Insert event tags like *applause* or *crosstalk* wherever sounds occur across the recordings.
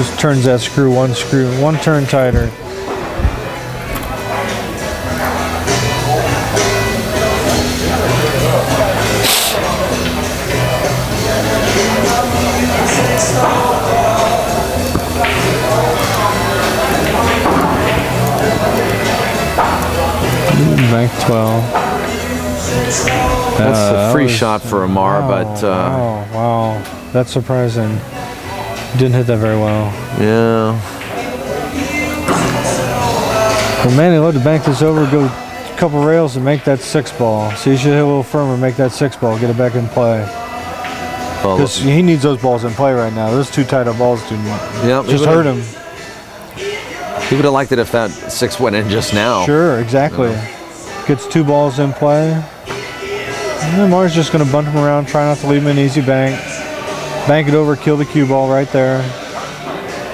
Just turns that screw one screw, one turn tighter. Bank 12. That's Uh, a that free was- shot for Amar, but uh, wow, wow, that's surprising. Didn't hit that very well. yeah. But Manny love to bank this over, go a couple rails, and make that six ball. So you should hit a little firmer, make that six ball, get it back in play. Because he needs those balls in play right now. Those two tight up balls do yeah, just hurt him. He would have liked it if that six went in just now. Sure, exactly. Gets two balls in play. And then Mars just going to bunt him around, try not to leave him an easy bank. Bank it over, kill the cue ball right there.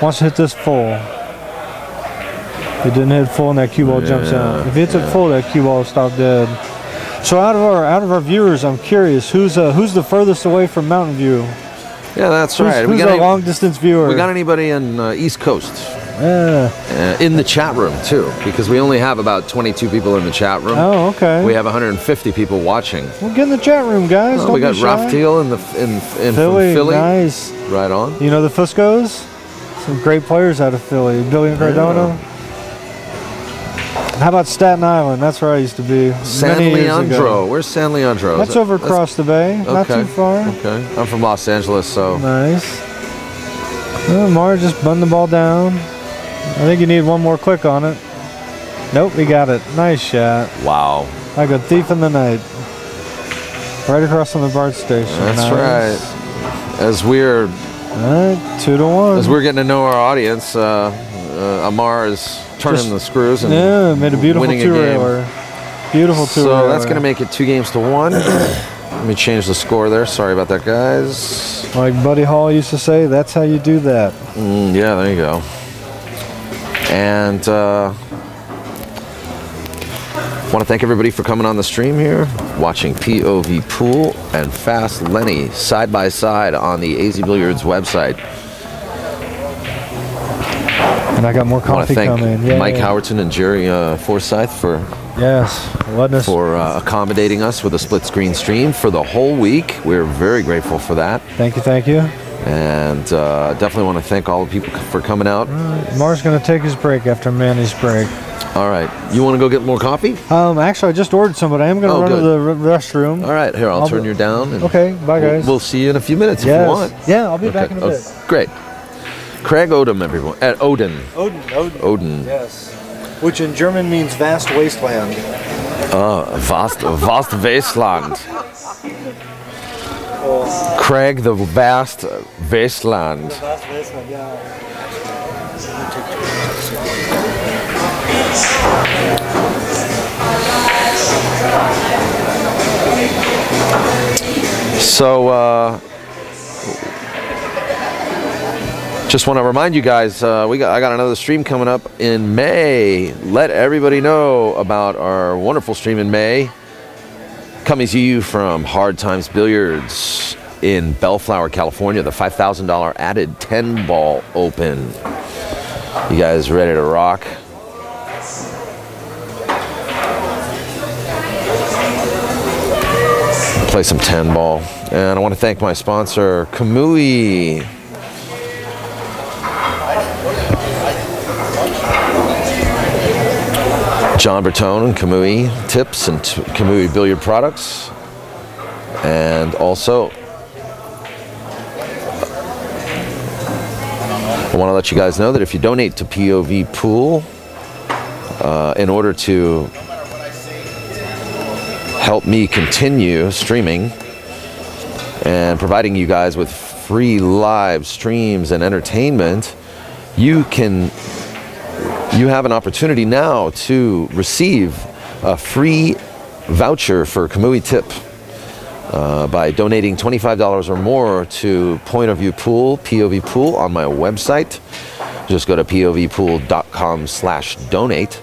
Wants to hit this full. It didn't hit full, and that cue ball jumps out. If he hits it full, that cue ball will stop dead. So out of our out of our viewers, I'm curious who's uh, who's the furthest away from Mountain View? Yeah, that's Who's, right. who's we got any- long distance viewer? we got anybody in uh, East Coast Yeah. uh, in the chat room too, because we only have about 22 people in the chat room. Oh, okay. We have 150 people watching. Well, get in the chat room, guys. Oh, Don't we got. Ralph Teal in the in, in Philly, from Philly. nice. Right on. You know the Fuscos? Some great players out of Philly. Billy Incardona. How about Staten Island? That's where I used to be. San many years ago. Leandro. Where's San Leandro? That's it- over across the bay. Not okay. too far. Okay. I'm from Los Angeles, so Nice. Oh, Mar just bun the ball down. I think you need one more click on it. Nope, we got it. Nice shot. wow. Like a thief in the night. Right across from the BART station. That's Nice. right. As we're right, two to one. as we're getting to know our audience, uh, uh, Amar is turning Just- the screws and Yeah, made a beautiful winning a two game. railer. Beautiful two So that's going to make it two games to one. *coughs* Let me change the score there. Sorry about that, guys. Like Buddy Hall used to say, that's how you do that. Mm, yeah, there you go. And uh, want to thank everybody for coming on the stream here, watching POV Pool and Fast Lenny side by side on the AZ Billiards website. And I got more coffee thank coming. Yay. Mike Howerton and Jerry uh, Forsyth for Yes, for uh, accommodating us with a split screen stream for the whole week. We're very grateful for that, Thank you, thank you. And uh, definitely want to thank all the people for coming out. Mar's gonna take his break after Manny's break. All right, you want to go get more coffee? Um, actually, I just ordered some, but I am gonna Oh, run to the r- restroom. All right, here I'll, I'll turn be- you down. And Okay, bye we'll- guys. We'll, see you in a few minutes yes. if you want. Yeah, I'll be back in a Oh, bit. great. Craig Oden, everyone. At Odin. Odin, Odin. Odin. Yes. Which in German means vast wasteland. Uh, vast, vast wasteland. Craig the vast wasteland. Vast wasteland, yeah. So, uh, just want to remind you guys, uh, we got I got another stream coming up in May. Let everybody know about our wonderful stream in May. Coming to you from Hard Times Billiards in Bellflower, California. The five thousand dollar added ten ball open. You guys ready to rock? play some 10 ball. And I want to thank my sponsor, Kamui. John Bertone and Kamui Tips and Kamui Billiard Products. And also, I want to let you guys know that if you donate to POV Pool, uh, in order to help me continue streaming and providing you guys with free live streams and entertainment, you can you have an opportunity now to receive a free voucher for Kamui Tip uh, by donating $25 or more to Point of View Pool, POV Pool, on my website. Just go to povpool.com slash donate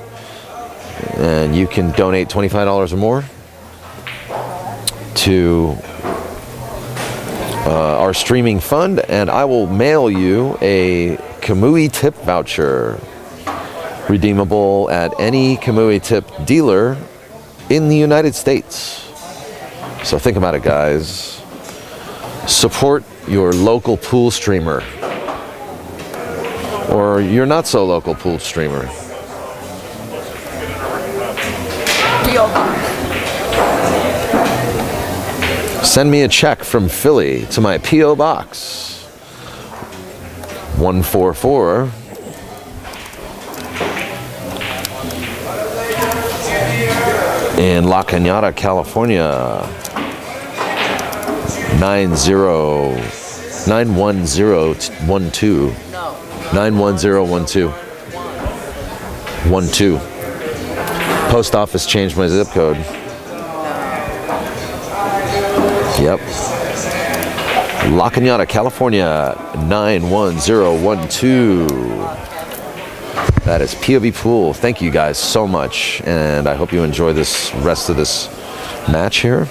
and you can donate $25 or more to uh, our streaming fund, and I will mail you a Kamui tip voucher. Redeemable at any Kamui tip dealer in the United States. So think about it, guys. Support your local pool streamer or your not so local pool streamer. Send me a check from Philly to my P.O. Box 144. In La Cañada, California. 90 91012. No. 91012. 12. Post office changed my zip code. Yep. La Cañada, California, 91012. That is POV Pool. Thank you guys so much. And I hope you enjoy this rest of this match here.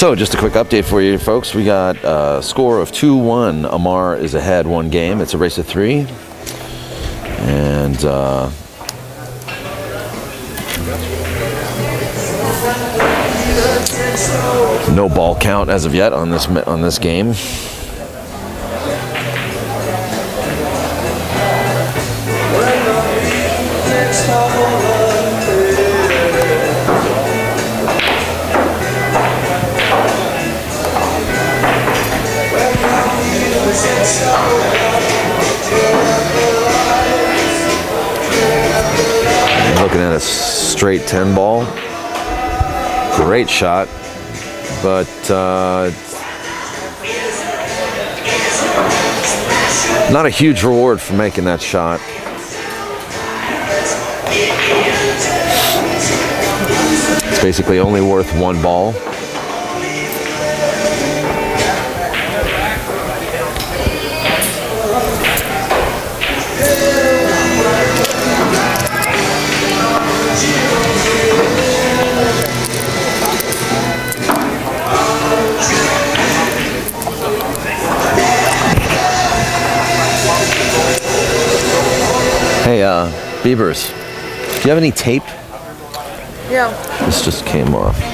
So, just a quick update for you, folks. We got a score of 2 1. Amar is ahead one game. It's a race of three. And uh, no ball count as of yet on this on this game. Straight 10 ball. Great shot, but uh, not a huge reward for making that shot. It's basically only worth one ball. Uh, Beavers, do you have any tape? Yeah. This just came off.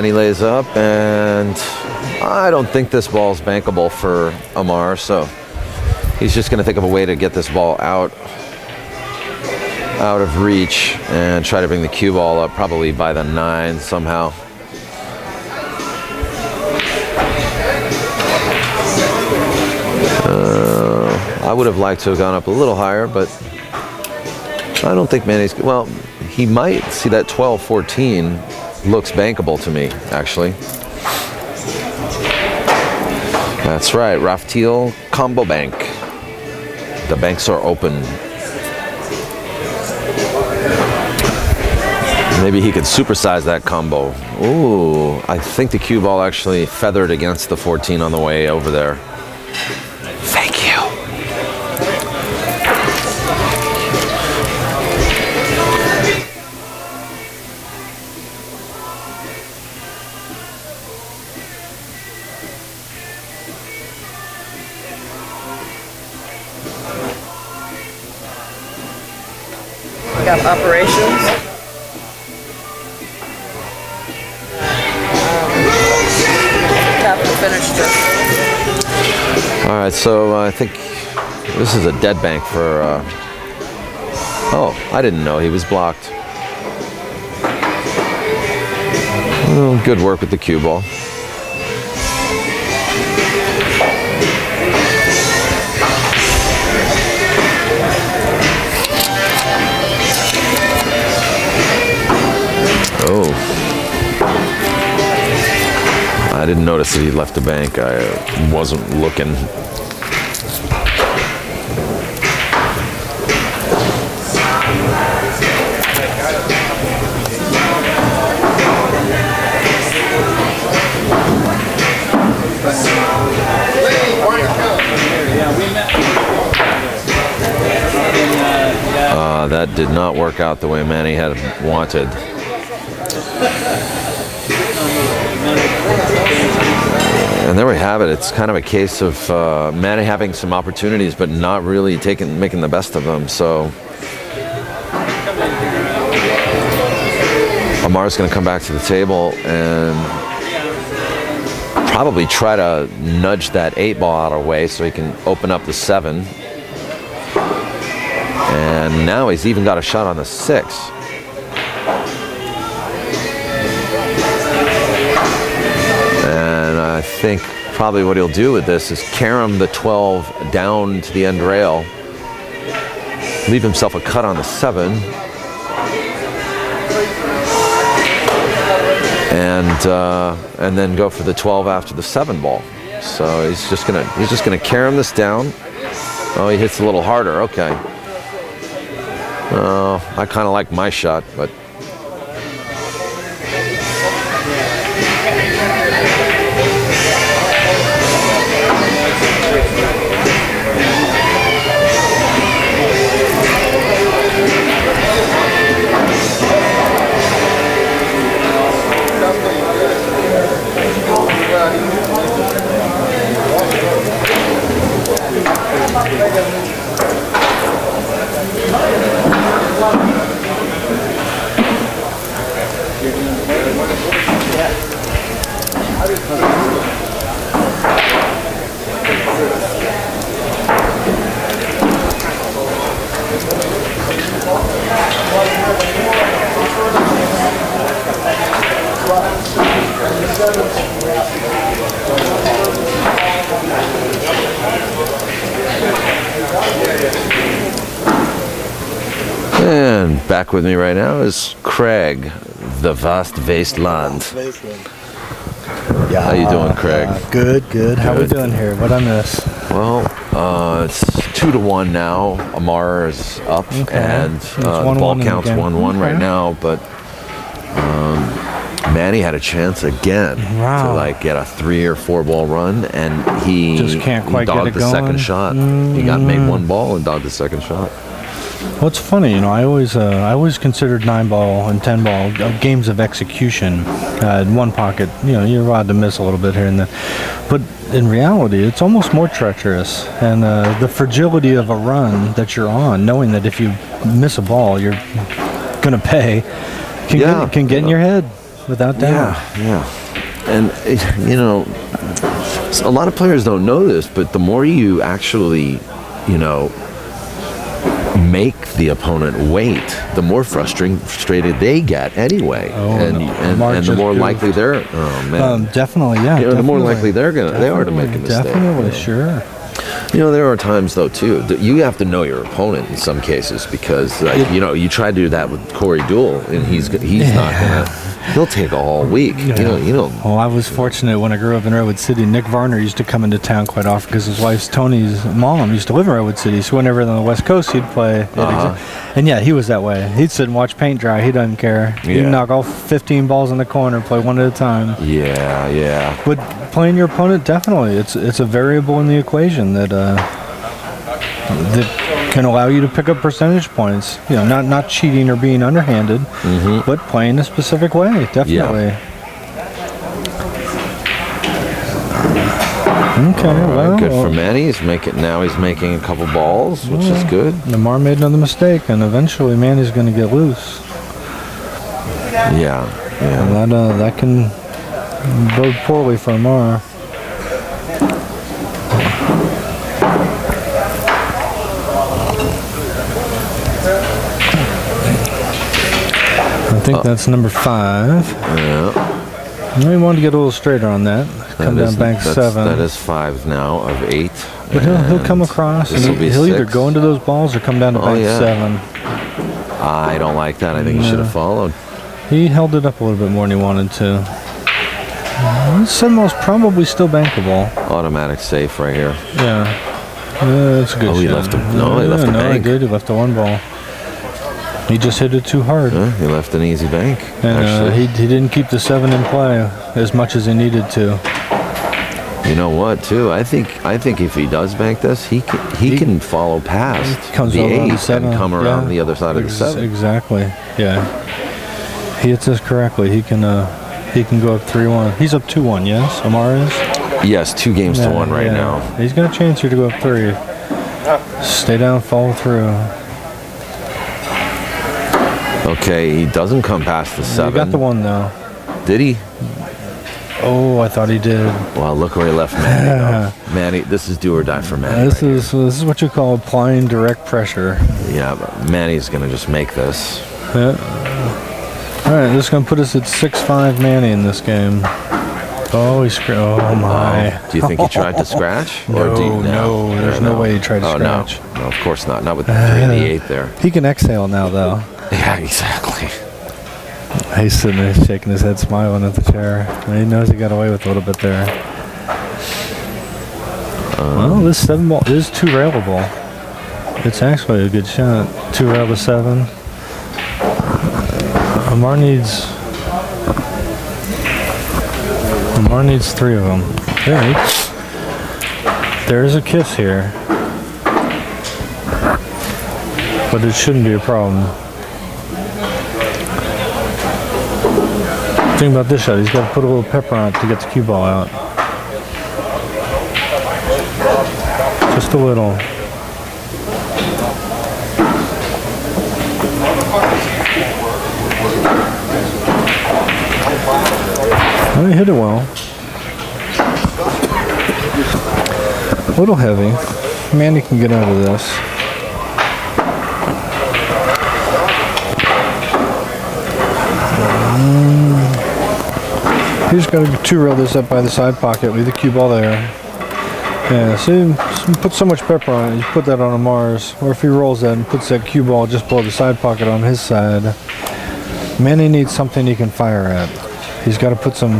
Manny lays up, and I don't think this ball's bankable for Amar, so he's just going to think of a way to get this ball out out of reach and try to bring the cue ball up probably by the nine somehow. Uh, I would have liked to have gone up a little higher, but I don't think Manny's, well, he might see that 12 14 looks bankable to me, actually. That's right, Raftil Combo Bank. The banks are open. Maybe he could supersize that combo. Ooh, I think the cue ball actually feathered against the 14 on the way over there. Operations. This. All right, so uh, I think this is a dead bank for. Uh, oh, I didn't know he was blocked. Well, good work with the cue ball. Didn't notice that he left the bank. I wasn't looking. Uh, that did not work out the way Manny had wanted. And there we have it. It's kind of a case of uh, Manny having some opportunities, but not really taking making the best of them. So Amar's going to come back to the table and probably try to nudge that eight ball out of the way so he can open up the seven. And now he's even got a shot on the six. Think probably what he'll do with this is carom the 12 down to the end rail, leave himself a cut on the seven, and uh, and then go for the 12 after the seven ball. So he's just gonna he's just gonna carom this down. Oh, he hits a little harder. Okay. Oh, I kind of like my shot, but And back with me right now is Craig, the vast wasteland. Yeah. How you doing, Craig? yeah, good, good. How we doing here? What I miss? Well, uh, it's two to one now. Amar is up, Okay. and uh, the 1-1 ball the counts game. one-one right now. But um, Manny had a chance again to like get a three or four ball run, and he Just can't quite get it the going. Second shot. He got made one ball and dogged the second shot. What's funny, you know, I always, uh, I always considered nine ball and ten ball uh, games of execution. Uh, in one pocket, you know, you're allowed to miss a little bit here and there, but in reality, it's almost more treacherous. And uh, the fragility of a run that you're on, knowing that if you miss a ball, you're gonna pay, can Yeah. get, can get in your head. Without doubt. Yeah, yeah. And, *laughs* you know, a lot of players don't know this, but the more you actually, you know, make the opponent wait, the more frustrating frustrated they get anyway. Oh, and, no. and, and the more likely they're, oh man. Um, definitely, yeah. You know, the more likely they're gonna- they are to make a mistake. Definitely, sure. You know, there are times though too that you have to know your opponent in some cases because, like, you know, you try to do that with Corey Deuel, and he's he's not gonna. He'll take a whole week. You know, you know. Well, I was fortunate when I grew up in Redwood City. Nick Varner used to come into town quite often because his wife's Tony's mom used to live in Redwood City. So whenever on the West Coast, he'd play. Uh-huh. And yeah, he was that way. He'd sit and watch paint dry. He doesn't care. Yeah. He'd knock all 15 balls in the corner, play one at a time. Yeah, yeah. But playing your opponent, definitely, it's it's a variable in the equation that uh, that can allow you to pick up percentage points. You know, not not cheating or being underhanded, Mm-hmm. but playing a specific way. Definitely. Okay, well, Good for Manny. He's making now. He's making a couple balls, which is good. Lamar made another mistake, and eventually Manny's going to get loose. Yeah, yeah. And that uh, that can bode poorly for Lamar. I think that's number five. Yeah. We wanted to get a little straighter on that. Come That down bank seven. That is five now of eight. but he'll, he'll come across and he, he'll either go into those balls or come down to Oh, bank yeah. seven. I don't like that. I think he should have followed. He held it up a little bit more than he wanted to. Uh, ball's probably still bankable. Automatic safe right here. Yeah. Yeah, that's a good Oh, he left a- no, he left a no, bank. he did. He left a one ball. He just hit it too hard. Huh? He left an easy bank. And uh, he, he didn't keep the seven in play as much as he needed to. You know what? Too, I think I think if he does bank this, he can, he, He- can follow past Comes the eight the seven. and come around yeah. the other side of the seven. Exactly. Yeah. He hits this correctly. He can uh he can go up three one. He's up two one. Yes, Amar is. Yes, two games to one right yeah. now. He's got a chance here to go up three. Stay down, follow through. Okay, he doesn't come past the seven. He got the one though. Did he? Oh, I thought he did. Well, look where he left Manny. though. *laughs* Manny, this is do or die for Manny. This right is this is what you call applying direct pressure. yeah, but Manny's gonna just make this. Yeah. All right, this is gonna put us at six five Manny in this game. Oh, he screwed. Oh, oh my. Do you think he tried to scratch? *laughs* No, do you, no, there's no way he tried to oh, scratch. No. no, of course not. Not with the three and the eight there. *sighs* He can exhale now though. Yeah, exactly. He's sitting there shaking his head, smiling at the chair. He knows he got away with a little bit there. well, this seven ball is two railable. It's actually a good shot. Two rail to seven. Amar needs. Amar needs three of them. There, he- there's a kiss here, but it shouldn't be a problem. Thing about this shot, he's got to put a little pepper on it to get the cue ball out. Just a little. Oh, he hit it well. A little heavy. Manny can get out of this. You just got to two rail this up by the side pocket, leave the cue ball there. Yeah, see, put so much pepper on it, you put that on a Mars. Or if he rolls that and puts that cue ball just below the side pocket on his side, Manny needs something he can fire at. He's got to put some,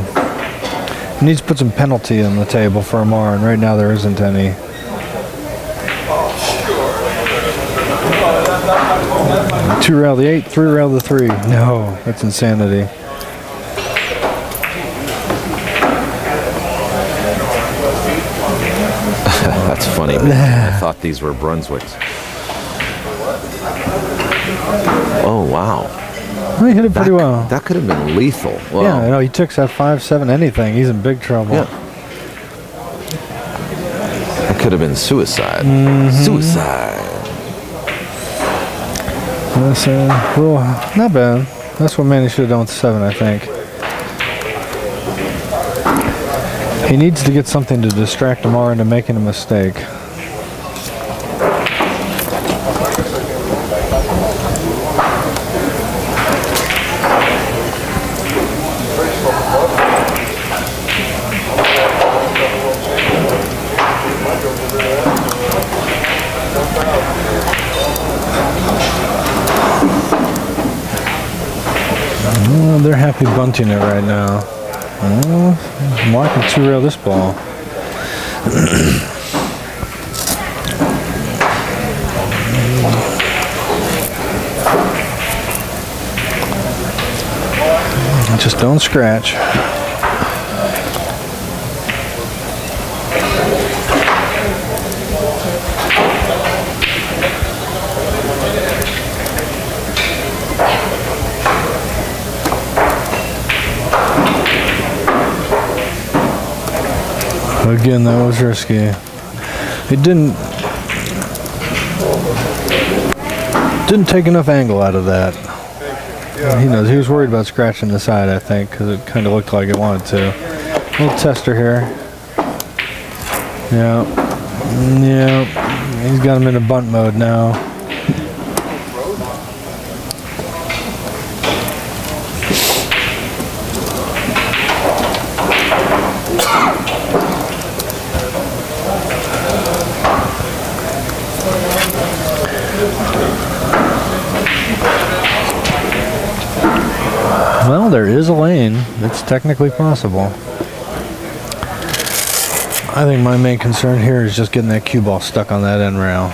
he needs to put some penalty on the table for Amar, and right now there isn't any. Two rail the eight, three rail the three. No, that's insanity. I thought these were Brunswicks. Oh wow, Well, he hit it that, pretty well. that could have been lethal. Wow. Yeah, I know he took that five seven anything. He's in big trouble. Yeah. That could have been suicide. Mm-hmm. Suicide. That's uh, well, not bad. That's what Manny should have done with seven, I think. He needs to get something to distract Amar into making a mistake. Well, they're bunting it right now. Well, Mark can two rail this ball. Just don't scratch. Again, that was risky. It didn't didn't take enough angle out of that. He knows he was worried about scratching the side, I think, because it kind of looked like it wanted to. Little tester here. Yeah, mm, yeah. He's got him in a bunt mode now. Well, there is a lane. It's technically possible. I think my main concern here is just getting that cue ball stuck on that end rail.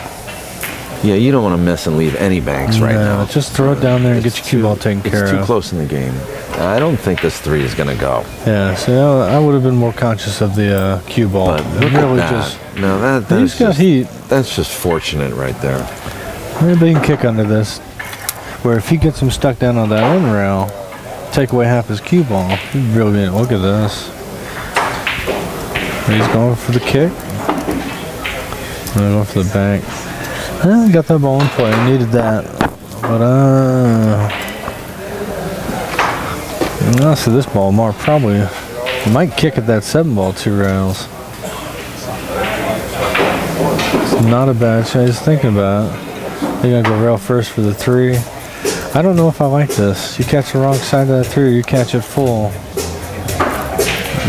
Yeah, you don't want to miss and leave any banks right No, now. Just throw it down there and get your cue ball taken It's care It's too of. close in the game. I don't think this three is going to go. Yeah, so I would have been more conscious of the uh, cue ball. But look really at that. just no, that, he's that's got just, heat. that's just fortunate right there. Maybe he can kick under this. Where if he gets him stuck down on that end rail, take away half his cue ball. He'd really be, look at this. He's going for the kick. going for the bank. Eh, got that ball in play. Needed that. But uh now see this ball, Mark probably might kick at that seven ball two rails. It's not a bad shot. He's thinking about it. They're gonna go rail first for the three. I don't know if I like this. You catch the wrong side of that three, you catch it full.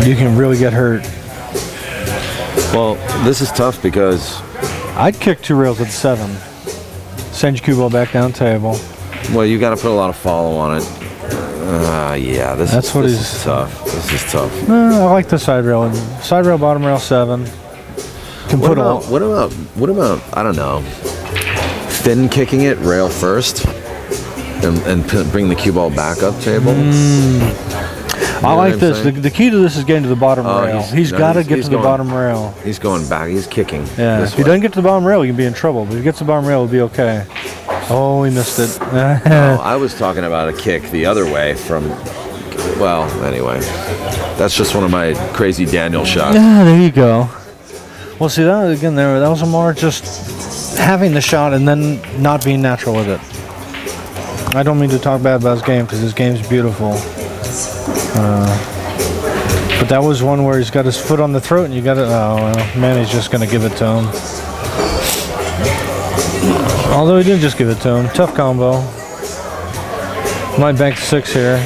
You can really get hurt. Well, this is tough because, I'd kick two rails at seven. Send your cue ball back down table. well, you got to put a lot of follow on it. Uh, yeah, this, That's is, what this is tough. This is tough. No, I like the side rail. Side rail, bottom rail, seven. Can What put about, a what about, what about, I don't know, thin kicking it rail first and, and p- bring the cue ball back up table? Mm. I what like I'm this. The, the key to this is getting to the bottom Oh, rail. he's- he's no, got to get to the going- bottom rail. He's going back. He's kicking. Yeah, if he doesn't get to the bottom rail, he can be in trouble. But if he gets to the bottom rail, he'll be okay. Oh, he missed it. Oh, *laughs* I was talking about a kick the other way from. Well, anyway, that's just one of my crazy Daniel shots. Yeah, there you go. Well, see that again. There, that was more just having the shot and then not being natural with it. I don't mean to talk bad about his game because his game's beautiful. Uh, but that was one where he's got his foot on the throat and you got to. Oh well, Manny's just gonna give it to him. Although he didn't just give it to him. Tough combo. Might bank six here.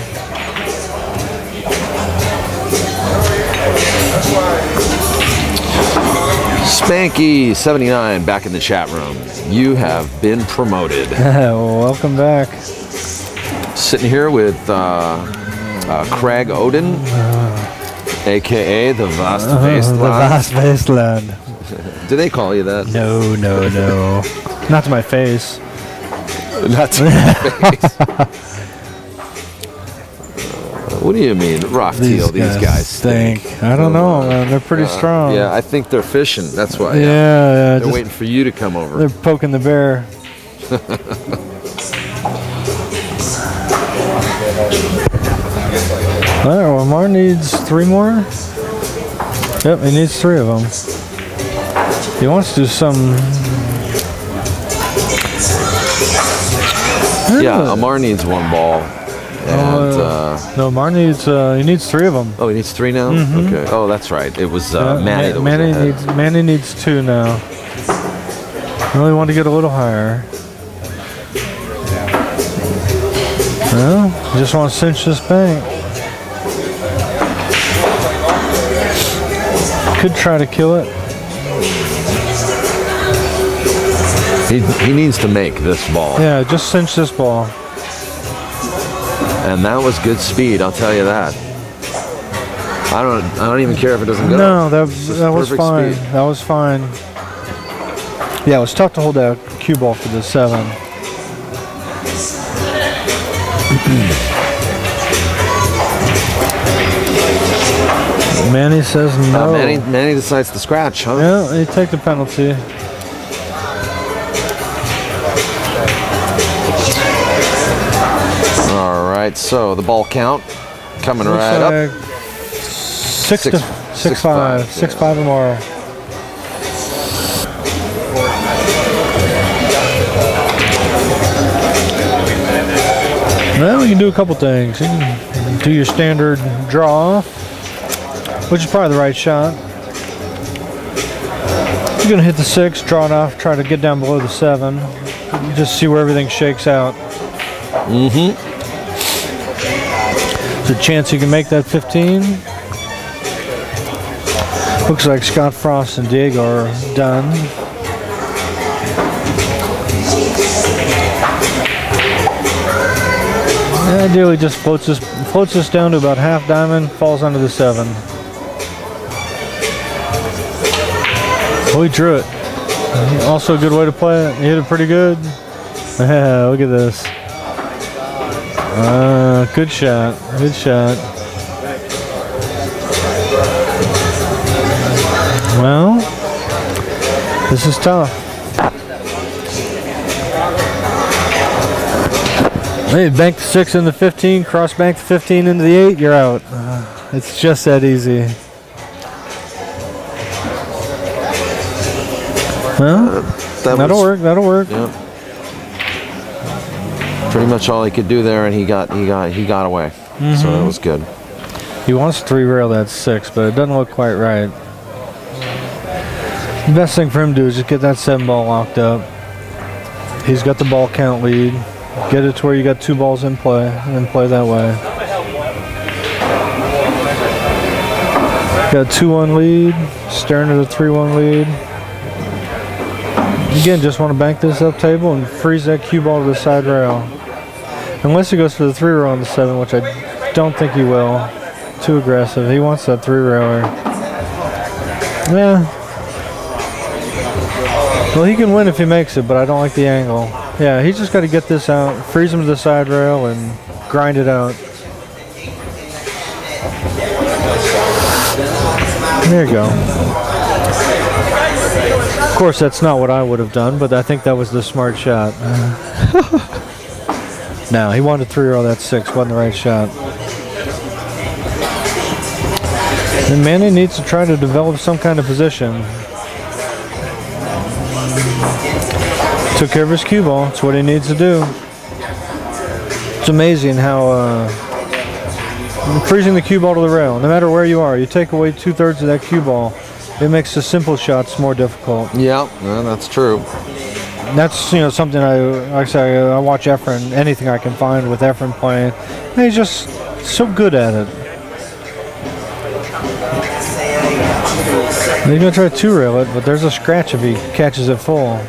Spanky79 back in the chat room. You have been promoted. *laughs* Welcome back. Sitting here with uh, uh, Craig Oden, aka the Vast Uh-huh, The Wasteland. vast wasteland. Do they call you that? No, no, no. *laughs* Not to my face. Not to your *laughs* face. What do you mean, Ralph Teal? These guys stink. I don't know, man. They're pretty uh, strong. Yeah, I think they're fishing. That's why. yeah, yeah. They're just- waiting for you to come over. they're poking the bear. *laughs* All right, well, Mar needs three more. Yep, he needs three of them. He wants to do some. Yeah, Amar needs one ball. And Oh, uh, No, Mar needs uh, he needs three of them. oh, he needs three now. Okay. Oh, that's right. It was uh, Manny Manny ahead. needs Manny needs two now. I Really want to get a little higher. Well, just want to cinch this bank. Could try to kill it. He, he needs to make this ball, Yeah, just cinch this ball. And that was good speed. I'll tell you that. I don't. I don't even care if it doesn't go. No, that that was fine. speed. That was fine. Yeah, it was tough to hold that cue ball for the seven. *clears throat* Manny says no. Uh, Manny, Manny decides to scratch, huh? Yeah, they take the penalty. Right. So the ball count coming Looks right up. like Six, Six- to six, six five. five, Six yeah. five tomorrow. Well, we can do a couple things. You can do your standard draw, which is probably the right shot. You're gonna hit the six, draw it off, try to get down below the seven. Just see where everything shakes out. Mm-hmm. A chance you can make that 15. Looks like Scott Frost and Dig are done. Ideally, just floats us floats us down to about half diamond, falls under the seven. Oh, he drew it. Also, a good way to play it. He hit it pretty good. Yeah, *laughs* look at this. Uh, good shot. Good shot. Well, this is tough. Hey, bank the six into 15, cross bank the 15 into the eight, you're out. Uh, it's just that easy. Well, That that'll work. That'll work. Yep. Pretty much all he could do there, and he got he got he got away. So Mm-hmm. that was good. He wants to three rail that six, but it doesn't look quite right. The best thing for him to do is just get that seven ball locked up. He's got the ball count lead. Get it to where you got two balls in play and then play that way. Got a 2 1 lead, staring at a 3 1 lead. Again, just want to bank this up table and freeze that cue ball to the side rail. Unless he goes for the three rail on the seven, which I don't think he will. Too aggressive. He wants that three railer. Yeah. Well, he can win if he makes it, but I don't like the angle. Yeah, he's just got to get this out, freeze him to the side rail, and grind it out. There you go. Of course, that's not what I would have done, but I think that was the smart shot. *laughs* no, he wanted three roll that six, wasn't the right shot. And Manny needs to try to develop some kind of position. Took care of his cue ball. That's what he needs to do. It's amazing how uh, freezing the cue ball to the rail, no matter where you are, you take away two thirds of that cue ball, it makes the simple shots more difficult. Yeah, yeah, that's true. That's you know something I like I say I watch Efren anything I can find with Efren playing. And he's just so good at it. He's gonna try to two rail it, but there's a scratch if he catches it full.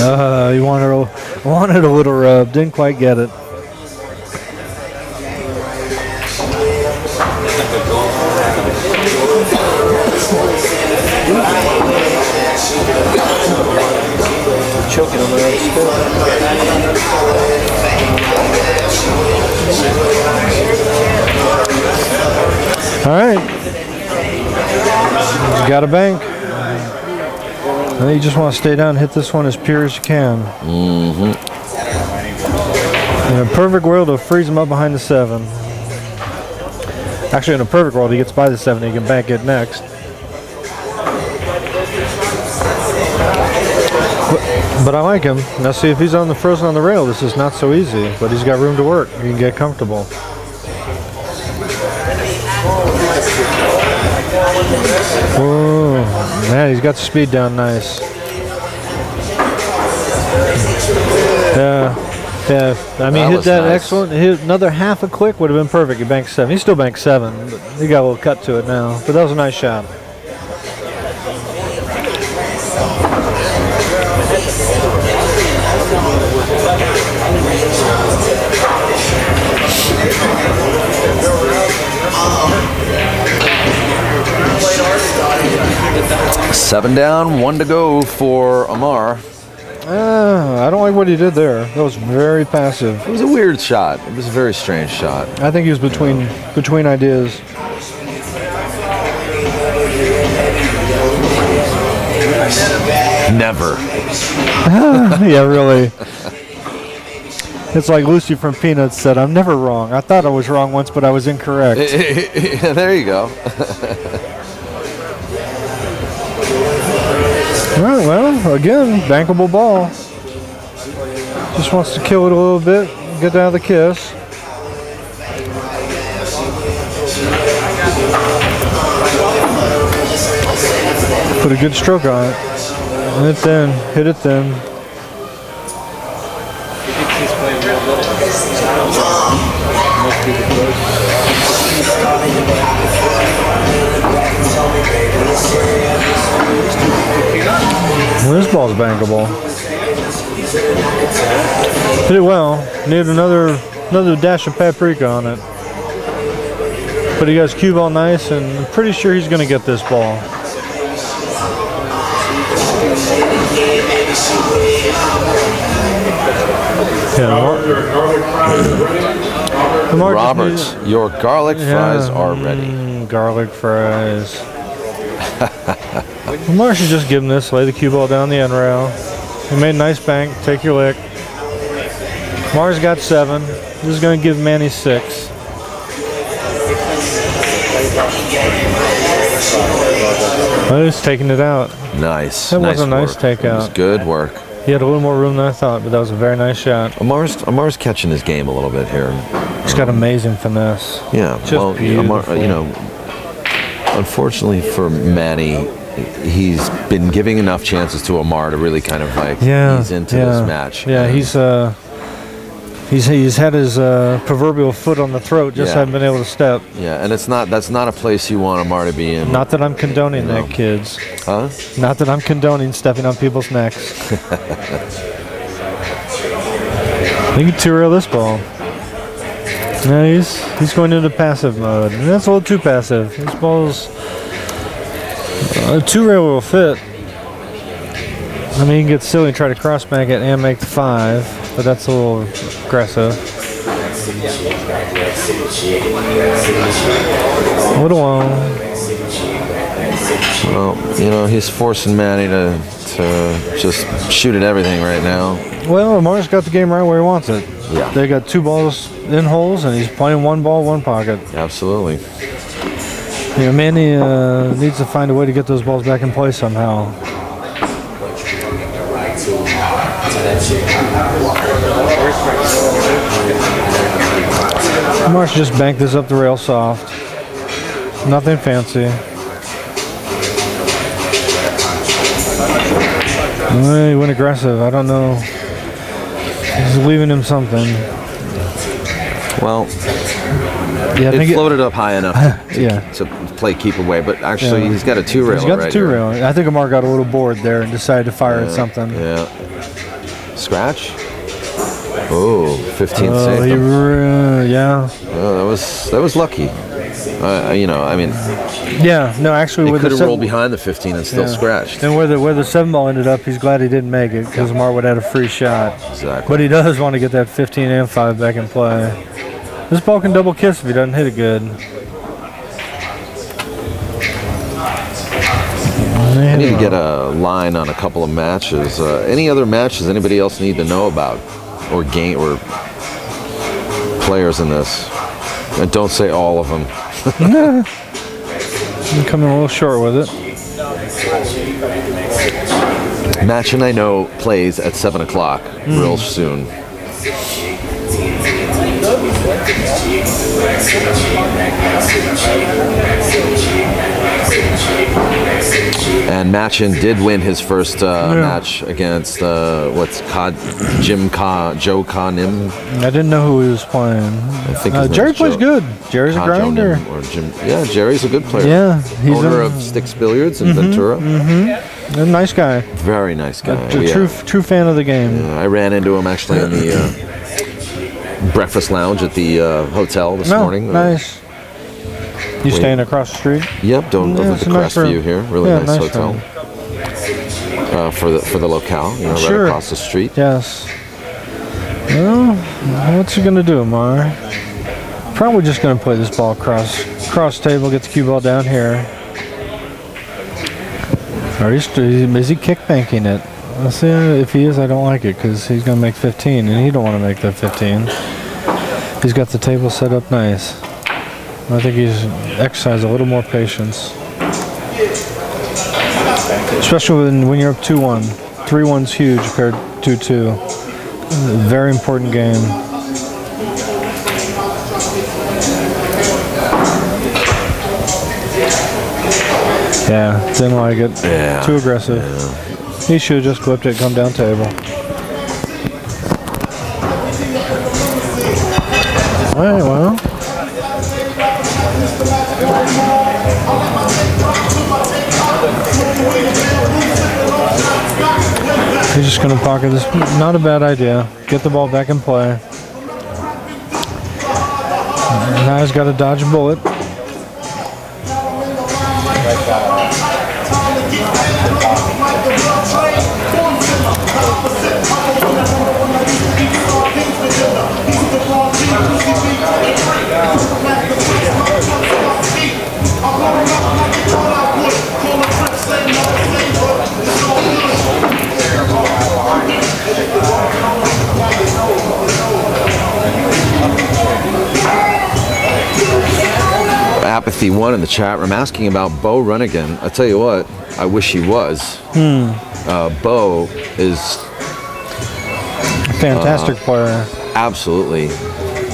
Uh, he wanted a, wanted a little rub, didn't quite get it. All right. You got a bank. You just want to stay down hit this one as pure as you can. Mm-hmm. In a perfect world, it'll freeze him up behind the seven. Actually, in a perfect world, he gets by the seven. He can bank it next. But, but I like him. Now see if he's on the frozen on the rail. This is not so easy, but he's got room to work. He can get comfortable. Whoa, man, he's got the speed down nice. Yeah, yeah. I mean, That hit that nice. excellent. Hit another half a click would have been perfect. He banked seven. He still banked seven, but he got a little cut to it now. But that was a nice shot. Seven down, one to go for Amar. Uh, I don't like what he did there. That was very passive. It was a weird shot. It was a very strange shot. I think he was between between ideas. Never. *laughs* yeah, really. It's like Lucy from Peanuts said, I'm never wrong. I thought I was wrong once, but I was incorrect. *laughs* there you go. *laughs* Right, well, again, bankable ball. Just wants to kill it a little bit, get out of the kiss. Put a good stroke on it. Hit it thin, hit it thin. Well, this ball's bankable. It well. Need another another dash of paprika on it. But he got his cue ball nice, and I'm pretty sure he's going to get this ball. Yeah, Mar- *coughs* Roberts, your garlic fries Yeah, are ready. mm, garlic fries. *laughs* Lamar should just give him this, lay the cue ball down the end rail. He made a nice bank, take your lick. Mars got seven. This is going to give Manny six. Oh, he's taking it out. Nice. That nice was a nice work. It was takeout. good work. He had a little more room than I thought, but that was a very nice shot. Amar's Amar's catching his game a little bit here. He's got amazing finesse. Yeah. Just well, Amar, uh, you know, unfortunately for Manny, he's been giving enough chances to Amar to really kind of like Yeah, ease into yeah. this match. Yeah, And he's uh, he's he's had his uh, proverbial foot on the throat, just Yeah. haven't been able to step. yeah, and it's not that's not a place you want Amar to be in. Not that I'm condoning No. that, kids. huh? Not that I'm condoning stepping on people's necks. *laughs* you can two rail this ball. No, he's he's going into passive mode, and that's a little too passive. This ball's uh, two rail will fit. I mean, you can get silly and try to cross bank it and make the five, but that's a little aggressive. A little long. Well, you know, he's forcing Manny to to just shoot at everything right now. Well, Lamar's got the game right where he wants it. Yeah. They got two balls in holes, and he's playing one ball, one pocket. Absolutely. You know, Manny uh, needs to find a way to get those balls back in play somehow. Marsh just banked this up the rail soft. Nothing fancy. Uh, he went aggressive. I don't know. He's leaving him something. Well, Yeah, I it think it- floated up high enough to, *laughs* yeah. to play keep away, but actually Yeah. he's got a two rail. He's got the two here. rail. I think Amar got a little bored there and decided to fire at something. Yeah. Scratch. Oh, 15 Oh, saved he re- yeah, Oh, that was that was lucky. Uh, you know, I mean, yeah. No, actually, he with could have rolled behind the 15 and still yeah. scratched. and where the where the seven ball ended up, he's glad he didn't make it because Amar would have had a free shot. Exactly. But he does want to get that 15 and five back in play. This ball can double kiss if he doesn't hit it good. I need to get a line on a couple of matches. Uh, any other matches anybody else need to know about, or game or players in this? And don't say all of them. *laughs* I'm coming a little short with it. Matchin, I know, plays at 7 o'clock real soon. And Machin did win his first uh, Yeah. match against uh, what's Ka, Jim Ka, Joe Ka Nim. I didn't know who he was playing. I think Uh, Jerry plays Joe- good. Jerry's a Ka Jo grinder. Or Jim. Yeah, Jerry's a good player. Yeah, he's owner a, of Sticks Billiards in Ventura. a nice guy. Very nice guy. A We, uh, true, true fan of the game. I ran into him actually in the uh, breakfast lounge at the uh, hotel this No, morning. nice. You Wait. staying across the street? Yep, don't Yeah, over the nice Crestview room. here. Really Yeah, nice, nice hotel. Uh, for the for the locale, you know, Sure. right across the street. Yes. Well, what's he gonna do, Mar? Probably just gonna play this ball cross cross table, get the cue ball down here. Or he's, is he kick banking it? Let's see if he is. I don't like it because he's gonna make 15, and he don't want to make that 15. He's got the table set up nice. I think he's exercised a little more patience. Especially when, when you're up 2-1. 3-1's huge compared to 2-2. Very important game. Yeah, didn't like it. Yeah, Too aggressive. He should have just clipped it, come down table. Alright, well. He's just going to pocket this. Not a bad idea. Get the ball back in play. Now he's got to dodge a bullet. Apathy one in the chat room asking about Beau Runningen. I tell you what, I wish he was. Hmm. Uh, Bo is a Fantastic player. absolutely,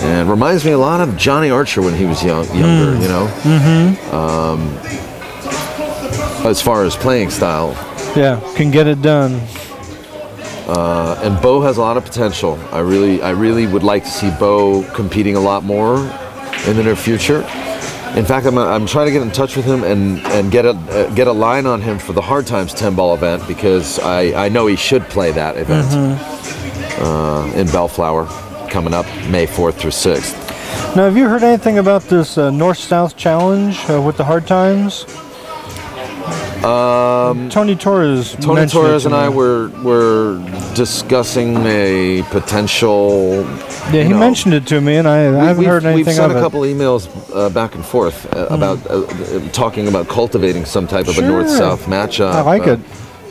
and reminds me a lot of Johnny Archer when he was young, younger. You know, mm-hmm. um, as far as playing style, Yeah, can get it done. and Bo has a lot of potential. I really, I really would like to see Bo competing a lot more in the near future. In fact, I'm, I'm trying to get in touch with him and, and get a uh, get a line on him for the Hard Times 10 ball event because I, I know he should play that event uh, in Bellflower coming up May 4th through 6th. Now, have you heard anything about this uh, North-South challenge uh, with the hard times? Um, Tony Torres. Tony Torres to and I were were discussing a potential. Yeah, he know, mentioned it to me, and I, I haven't heard anything we've sent a. Couple emails uh, back and forth uh, about uh, talking about cultivating some type of a north-south matchup. I like uh, it.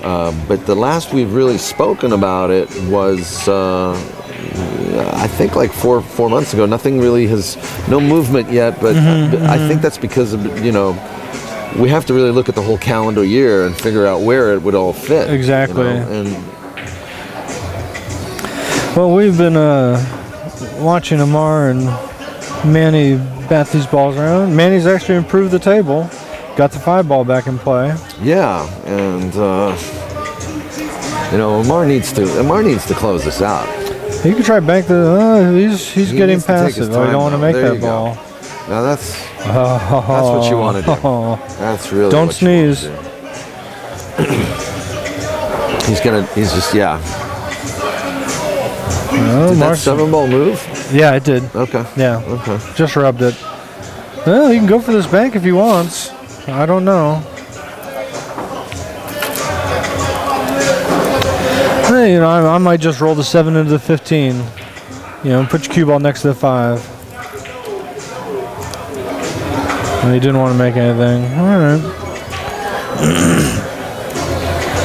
uh, but the last we've really spoken about it was, uh, I think, like four four months ago. Nothing really has, no movement yet. But Mm-hmm, I think that's because of you know. We have to really look at the whole calendar year and figure out where it would all fit. you Exactly. know, And Well, we've been uh, watching Amar and Manny bat these balls around. Manny's actually improved the table. Got the five ball back in play. Yeah, and uh, you know, Amar needs to Amar needs to close this out. He could try back the. Uh, he's he's He getting passive. I don't want to make There that you go. ball. Now that's That's what you wanna do. *laughs* that's really Don't sneeze. *clears throat* he's gonna. He's just yeah. Oh, Did that seven ball move? yeah, it did. Okay. Yeah, Okay. just rubbed it. Well, he can go for this bank if he wants. I don't know. Hey, you know, I, I might just roll the seven into the fifteen. You know, put your cue ball next to the five. He didn't want to make anything. All right. *clears throat*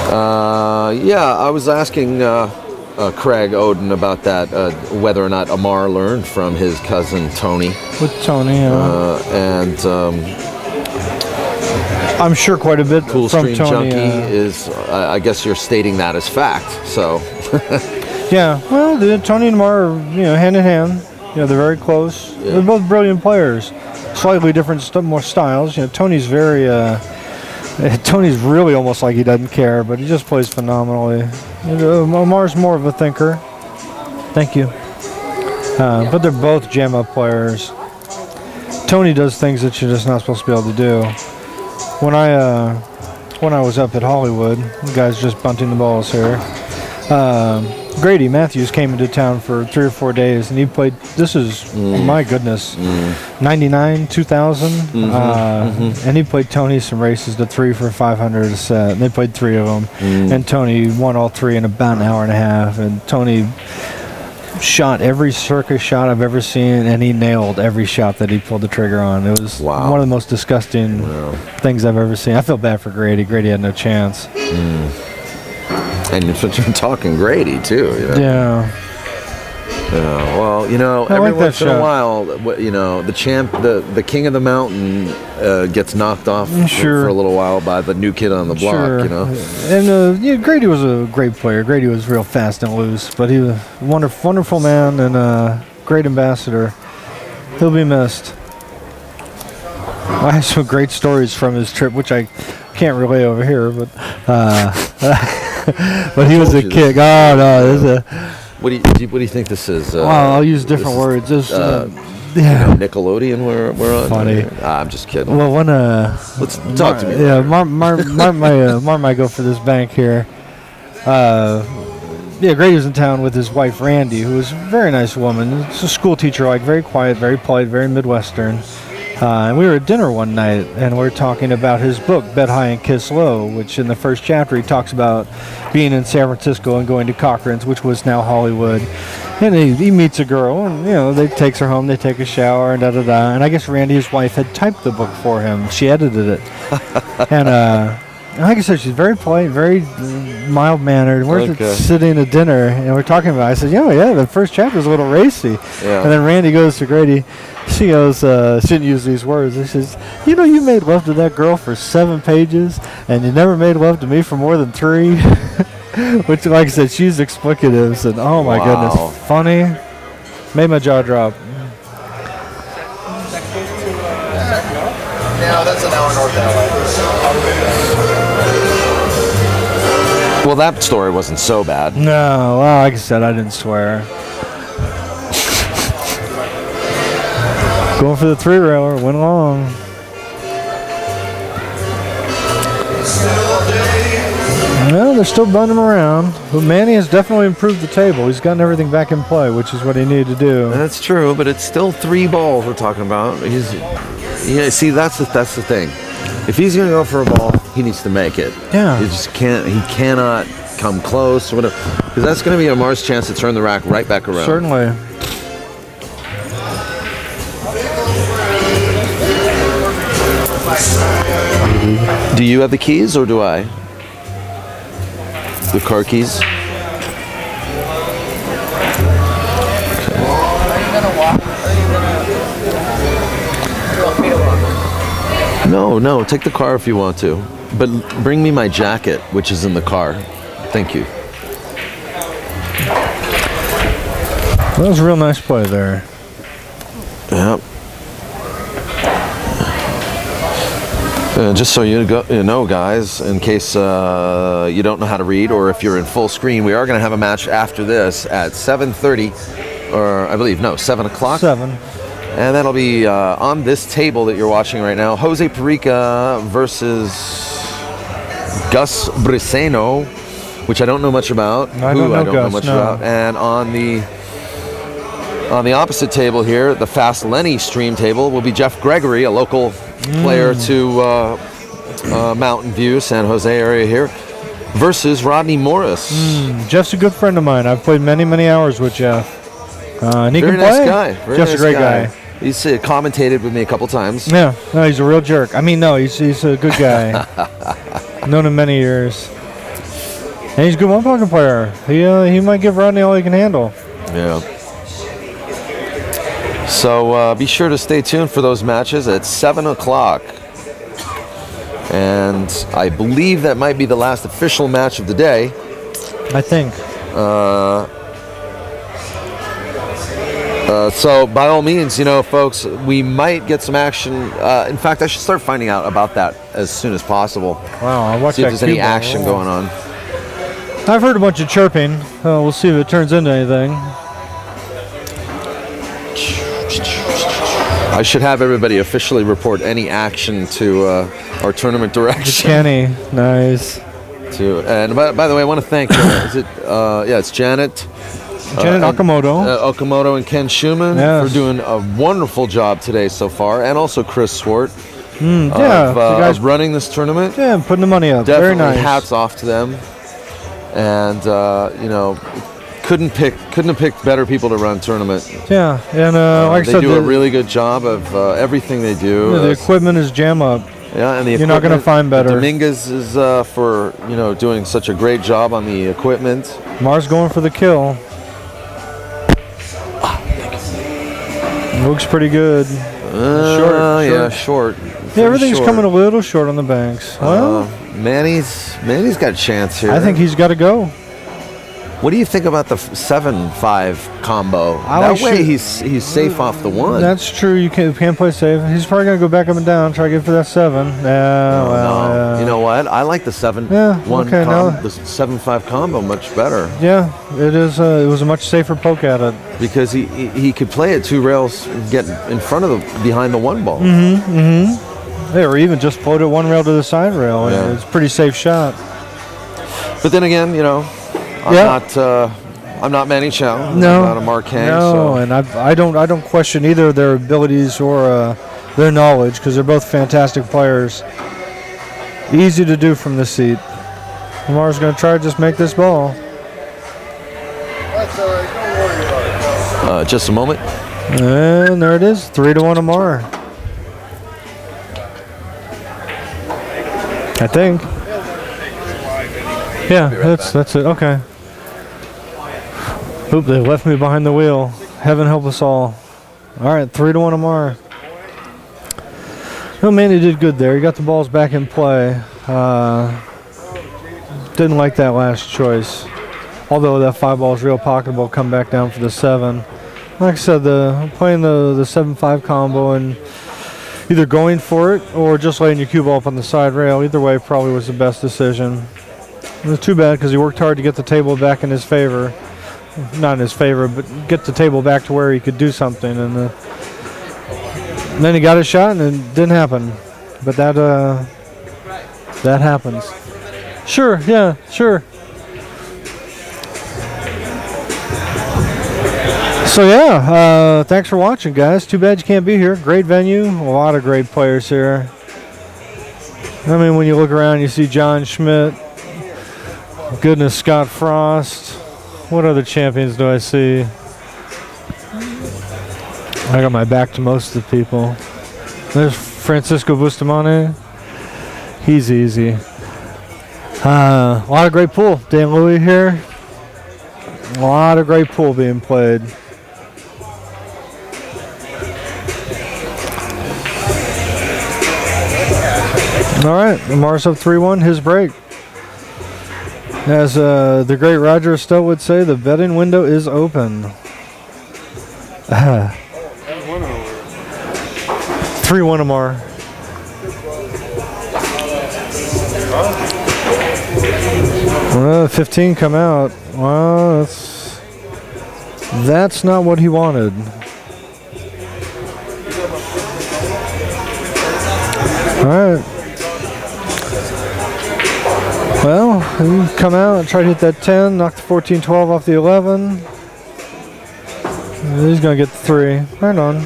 Uh, yeah, I was asking uh, uh, Craig Oden about that, uh, whether or not Amar learned from his cousin Tony, With Tony, uh, uh, and um, I'm sure quite a bit Cool from Tony. Junkie is. I guess you're stating that as fact. So *laughs* Yeah, well, the, Tony and Mar are you know hand in hand. You know, they're very close. They're both brilliant players, slightly different, more styles. You know, Tony's very. Uh, *laughs* Tony's really almost like he doesn't care, but he just plays phenomenally. And, uh, Amar's more of a thinker. Thank you. Uh, but they're both jam up players. Tony does things that you're just not supposed to be able to do. When I uh, when I was up at Hollywood, the guys just bunting the balls here. Um, Grady Mathews came into town for three or four days, and he played. This is mm. my goodness, mm. '99, 2000, mm-hmm. uh, mm-hmm. and he played Tony some races to three for 500 a set. And they played three of them, mm. and Tony won all three in about an hour and a half. And Tony shot every circus shot I've ever seen, and he nailed every shot that he pulled the trigger on. It was Wow. one of the most disgusting things I've ever seen. I feel bad for Grady. Grady had no chance. And *laughs* you're talking Grady too. You know? Yeah. Yeah, well, you know, I every like once in a while, you know, the champ, the the king of the mountain, uh, gets knocked off for- Sure. for a little while by the new kid on the block. Sure. You know, And uh, yeah, Grady was a great player. Grady was real fast and loose, but he was a wonderful, wonderful man and a great ambassador. He'll be missed. I have some great stories from his trip, which I can't relay over here, but uh, *laughs* *laughs* but he was a you kick. Oh no, this is a what do you do you- what do you think this is? Uh, well. I'll use different this words. This, uh, yeah. Nickelodeon. We're we're on. Funny. Ah, I'm just kidding. Well, when uh, Let's talk to me. Yeah, Mar, Mar, Mar, my, uh, *laughs* Mar might go for this bank here. Uh, yeah, Grady was in town with his wife Randy, who was a very nice woman. She's a school teacher, like very quiet, very polite, very Midwestern. Uh, and we were at dinner one night, and we are talking about his book, Bet High and Kiss Low, which in the first chapter he talks about being in San Francisco and going to Cochran's, which was now Hollywood. And he, he meets a girl, and you know, they takes her home, they take a shower, and da da da. And I guess Randy's wife, had typed the book for him. She edited it, *laughs* and uh, like I said, she's very polite, very mild mannered. We're Okay. sitting at dinner, and we're talking about. It. I said, "Yeah, yeah, the first chapter is a little racy." Yeah. And then Randy goes to Grady. She goes, uh, she didn't use these words. She says, "You know, you made love to that girl for seven pages, and you never made love to me for more than three. *laughs* Which, like I said, she's used explicatives, and oh my Wow. goodness, funny. Made my jaw drop. That's an hour north LA. Well, that story wasn't so bad. No, well, like I said, I didn't swear. Going for the three railer, went along. Well, they're still bunting him around, but Manny has definitely improved the table. He's gotten everything back in play, which is what he needed to do. That's true, but it's still three balls we're talking about. He's, yeah. See, that's the that's the thing. If he's gonna go for a ball, he needs to make it. Yeah. He just can't. He cannot come close or whatever, because that's gonna be Amar's chance to turn the rack right back around. Certainly. Do you have the keys or do I? The car keys. Are you gonna walk? Are you gonna? You want me to walk? No, no. Take the car if you want to, but bring me my jacket, which is in the car. Thank you. That was a real nice play there. Yep. Uh, just so you, go, you know, guys, in case uh, you don't know how to read, or if you're in full screen, we are going to have a match after this at 7:30, or I believe no, 7 o'clock, Seven. and that'll be uh, on this table that you're watching right now. Jose Parica versus Gus Briseno, which I don't know much about. I who don't I don't know much no. about, and on the on the opposite table here, the Fast Lenny stream table, will be Jeff Gregory, a local player to uh, uh, Mountain View, San Jose area here, versus Rodney Morris. Jeff's a good friend of mine. I've played many, many hours with Jeff. Uh, and he Very can nice play. guy. Very Jeff's nice a great guy. He's uh, commentated with me a couple times. Yeah, no, he's a real jerk. I mean, no, he's, he's a good guy. *laughs* Known him many years. And he's a good one pocket player. He uh, he might give Rodney all he can handle. Yeah. So uh, be sure to stay tuned for those matches at 7 o'clock. And I believe that might be the last official match of the day. I think. Uh, so by all means, you know, folks, we might get some action. Uh, in fact, I should start finding out about that as soon as possible. Wow, I watched See if there's any action going on. I've heard a bunch of chirping. Uh, we'll see if it turns into anything. I should have everybody officially report any action to uh, our tournament direction. Kenny, nice. To and by, by the way, I want to thank. Uh, is it? Uh, yeah, it's Janet. Janet and- Okamoto. uh, Okamoto and Ken Schumann Yes. for doing a wonderful job today so far, and also Chris Swart yeah, of, the uh, guys, of running this tournament. yeah, putting the money up. Definitely Very nice. hats off to them, and uh, you know, couldn't pick couldn't have picked better people to run tournament. Yeah, and uh, Uh, like I they said, do the, a really good job of uh, everything they do. yeah, the equipment is jam up. yeah, and the you're not gonna find better. Dominguez is uh, for you know doing such a great job on the equipment. Mars going for the kill. Looks pretty good. Uh, Short, yeah, short. short. Yeah, everything's short. coming a little short on the banks. Well, Uh, Manny's Manny's got a chance here. I think he's got to go. What do you think about the f- seven five combo? I that way shoot- he's he's safe off the one. That's true. You can, can play safe. He's probably gonna go back up and down, try to get for that seven. Yeah, Oh, well, no. yeah. You know what? I like the seven Yeah, one okay, com- now- the seven five combo much better Yeah, it is. Uh, it was a much safer poke at it. because he, he he could play it two rails, get in front of the behind the one ball. Mm-hmm. Yeah, or even just float it one rail to the side rail. Yeah. It's a pretty safe shot. But then again, you know, I'm Yeah. not uh, I'm not Manny Chau. No, I'm not Amar Kang. no, so and I, I don't I don't question either their abilities or uh, their knowledge because they're both fantastic players. Easy to do from the seat. Lamar's going to try to just make this ball. That's all right. Don't worry about it. uh, just a moment. And there it is, three to one Amar. I think. Yeah, that's that's it. Okay. Oop, they left me behind the wheel. Heaven help us all. All right, three to one Amar. No, man, he did good there. He got the balls back in play. Uh, didn't like that last choice. Although that five ball is real pocketable, come back down for the seven like I said, the playing the the seven five combo and either going for it or just laying your cue ball up on the side rail. Either way, probably was the best decision. It was too bad because he worked hard to get the table back in his favor, not in his favor, but get the table back to where he could do something. And, uh, and then he got a shot and it didn't happen. But that uh, that happens. Sure, yeah, sure. So yeah, uh, thanks for watching, guys. Too bad you can't be here. Great venue, a lot of great players here. I mean, when you look around, you see John Schmidt. Goodness, Scott Frost. What other champions do I see? I got my back to most of the people. There's Francisco Bustamante. He's easy. Uh, a lot of great pool. Dan Louis here. A lot of great pool being played. All right, Lamar's up 3 1, his break. As uh, the great Roger Stowe would say, the betting window is open. *laughs* 3 1 Amar. Well, 15 come out. Well, that's that's not what he wanted. All right. Well, come out try to hit that 10, knock the 14 12 off the 11. He's going to get the 3. Right on.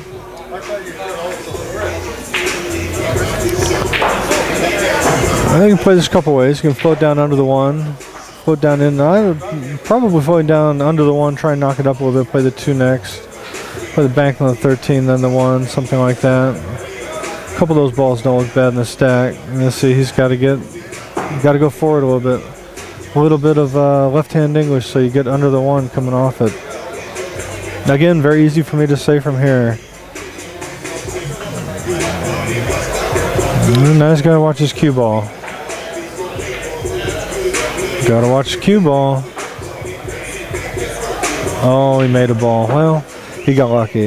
I think you can play this a couple ways. You can float down under the 1, float down in. I would probably float down under the 1, try and knock it up a little bit, play the 2 next. Play the bank on the 13, then the 1, something like that. A couple of those balls don't look bad in the stack. Let's see, he's got to get, got to go forward a little bit. a little bit of uh, left-hand English, so you get under the one coming off it. Again, very easy for me to say from here. Mm, Now got to watch his cue ball. Got to watch the cue ball. Oh, he made a ball. Well, he got lucky.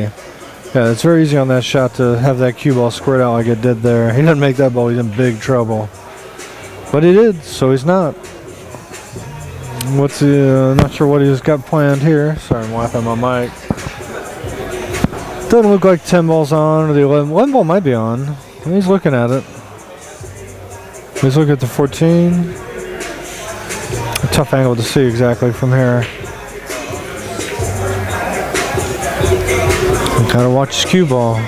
Yeah, it's very easy on that shot to have that cue ball squirt out like it did there. He didn't make that ball, he's in big trouble. But he did, so he's not. What's he, uh, not sure what he's got planned here. Sorry, I'm wiping my mic. Doesn't look like 10 balls on, or the 11. 11 ball might be on. He's looking at it. He's looking at the 14. A tough angle to see exactly from here. Gotta watch his cue ball.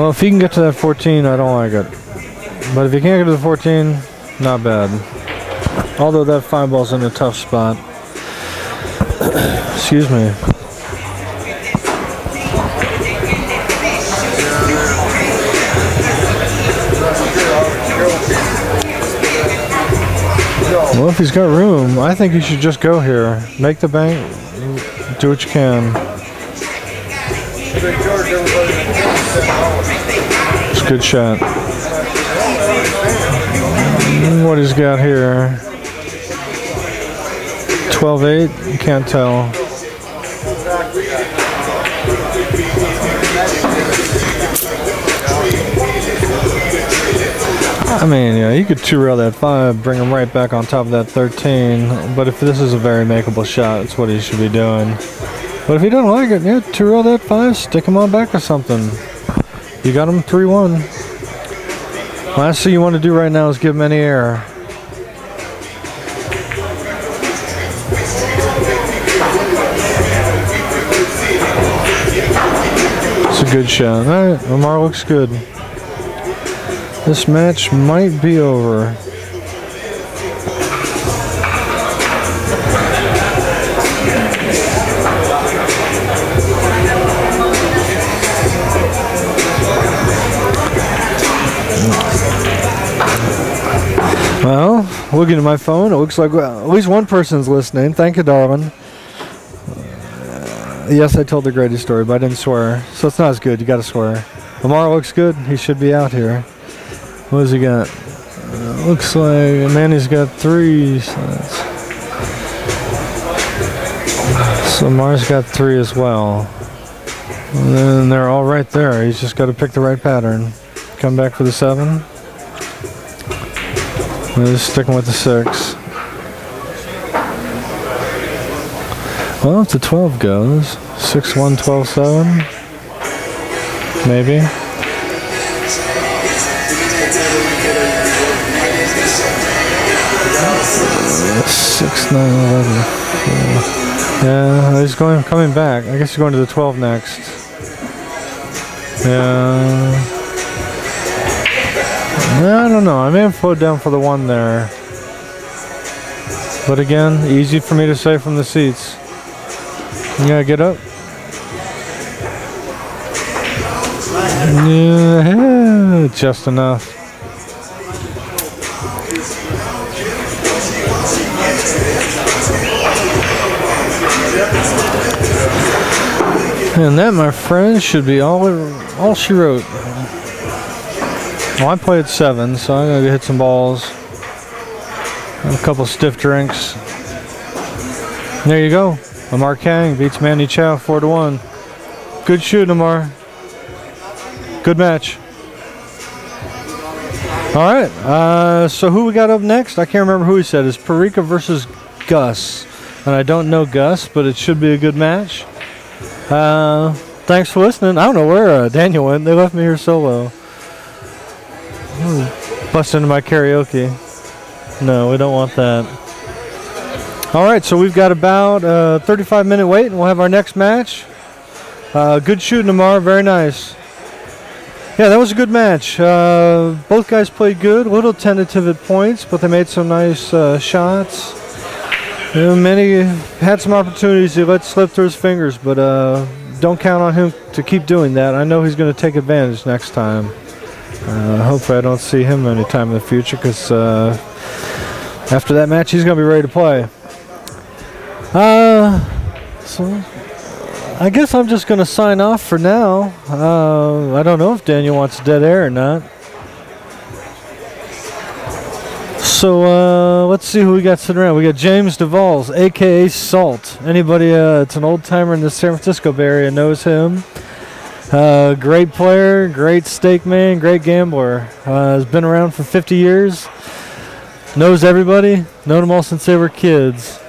Well, if he can get to that 14, I don't like it. But if he can't get to the 14, not bad. Although that five ball's in a tough spot. *coughs* Excuse me. Well, if he's got room, I think he should just go here. Make the bank. Do what you can. It's a good shot. What he's got here? 12-8? You can't tell. I mean, yeah, you could two-rail that five, bring him right back on top of that 13. But if this is a very makeable shot, it's what he should be doing. But if he doesn't like it, yeah, two-rail that five, stick him on back or something. You got him 3-1. Last thing you want to do right now is give him any air. It's a good shot. All right, Lamar looks good. This match might be over. Looking at my phone, it looks like at least one person's listening. Thank you, darling. Uh, yes, I told the greatest story, but I didn't swear. So it's not as good. You got to swear. Lamar looks good. He should be out here. What has he got? Uh, looks like Manny's got three. So Lamar's got three as well. And then they're all right there. He's just got to pick the right pattern. Come back for the seven. He's sticking with the six. Well, if the 12 goes, 6 1 12 7. Maybe. Six, nine, eleven. Yeah, he's going coming back. I guess he's going to the 12 next. Yeah. I don't know. I may have flowed down for the one there. But again, easy for me to say from the seats. Yeah, get up. Yeah, just enough. And that, my friend, should be all all she wrote. Well, I played seven, so I'm gonna hit some balls. A couple stiff drinks. There you go. Lamar Kang beats Manny Chau four to one. Good shoot, Lamar. Good match. All right. Uh, so who we got up next? I can't remember who he said. It's Parica versus Gus, and I don't know Gus, but it should be a good match. Uh, thanks for listening. I don't know where uh, Daniel went. They left me here solo. Bust into my karaoke. No, we don't want that. All right, so we've got about a 35 minute wait, and we'll have our next match. Uh, good shooting tomorrow, very nice. Yeah, that was a good match. Uh, both guys played good, a little tentative at points, but they made some nice uh, shots. You know, many had some opportunities he let slip through his fingers, but uh, don't count on him to keep doing that. I know he's going to take advantage next time. Uh, hopefully, I don't see him anytime in the future because uh, after that match, he's going to be ready to play. Uh, so I guess I'm just going to sign off for now. Uh, I don't know if Daniel wants dead air or not. So uh, let's see who we got sitting around. We got James DeValls, aka Salt. Anybody uh, it's an old timer in the San Francisco Bay Area knows him. Uh, great player, great stake man, great gambler. Uh, has been around for 50 years. Knows everybody. Known them all since they were kids.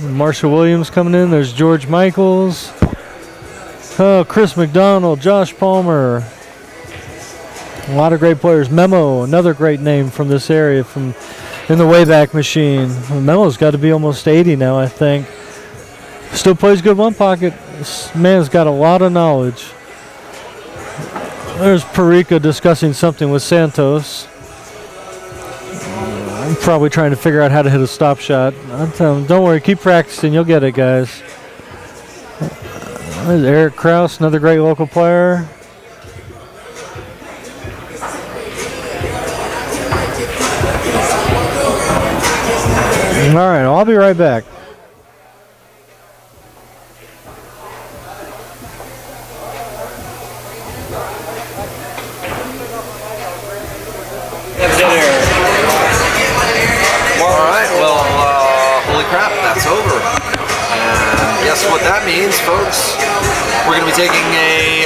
Marshall Williams coming in. There's George Michaels. Oh, Chris McDonald, Josh Palmer. A lot of great players. Memo, another great name from this area from in the Wayback Machine. Memo's got to be almost 80 now, I think. Still plays good one pocket. This man's got a lot of knowledge. There's Parica discussing something with Santos. I'm probably trying to figure out how to hit a stop shot. I'm telling don't worry, keep practicing. You'll get it, guys. There's Eric Kraus, another great local player. All right, I'll be right back. We're going to be taking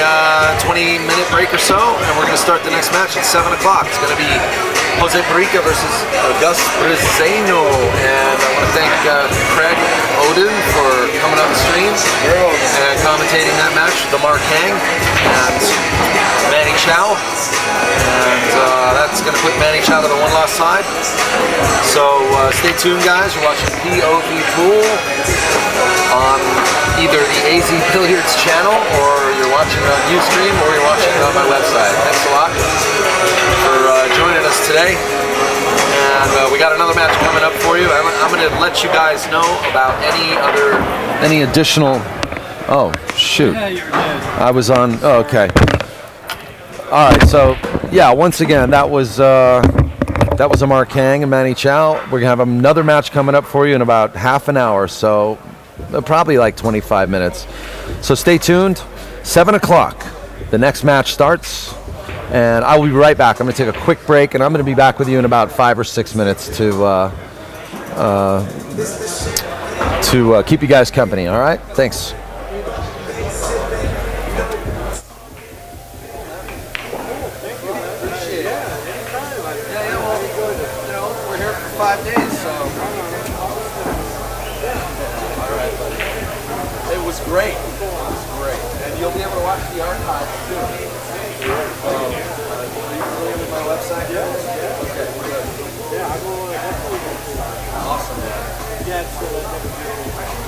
a 20-minute break or so, and we're going to start the next match at 7 o'clock. It's going to be Jose Parica versus Gus Briseno. And I want to thank uh, Craig Oden for coming on the stream and commentating that match, the Amar Kang and Manny Chau. And uh, that's going to put Manny Chau to the one-loss side. So uh, stay tuned, guys. You're watching POV Pool on either the AZ Billiards channel, or you're watching on Ustream, or you're watching it on my website. Thanks a lot for uh, joining us today. And uh, we got another match coming up for you. I'm, I'm going to let you guys know about any other, any additional. Oh shoot! I was on. Oh, okay. All right. So yeah, once again, that was. Uh, that was Amar Kang and Manny Chau. We're gonna have another match coming up for you in about half an hour, so probably like 25 minutes. So stay tuned. Seven o'clock, the next match starts, and I will be right back. I'm gonna take a quick break, and I'm gonna be back with you in about five or six minutes to uh, uh, to uh, keep you guys company. All right, thanks. Awesome. man. Yeah, it's really